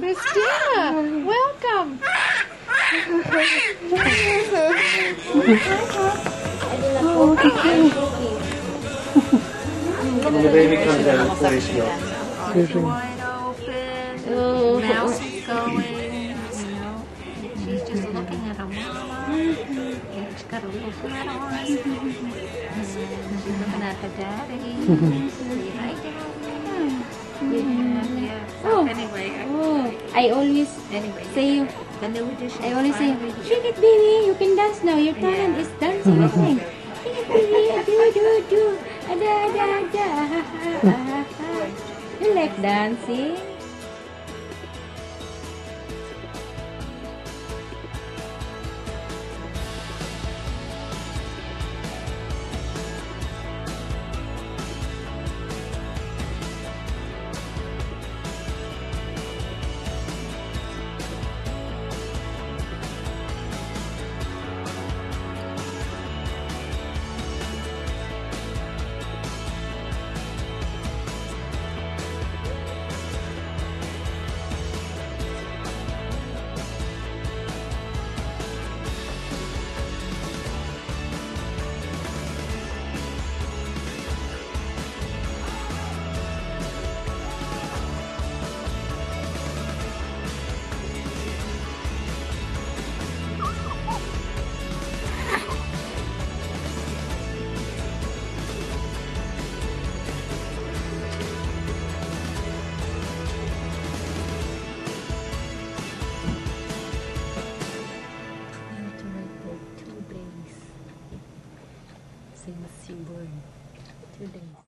Christina, welcome. Oh, okay. When the baby comes out, very slow. Wide open. Oh. Mouse is going. She's just looking at her mama. She's got a little hat on. She's looking at her daddy. Say hi, daddy. Yeah, yeah. So Oh. I- always anyway, say. I always say, shake it, baby. You can dance now. Your talent Yeah. is dancing. okay? Shake it, baby. Do, do, do. Ada, ada, ada. You like dancing? sem símbolo.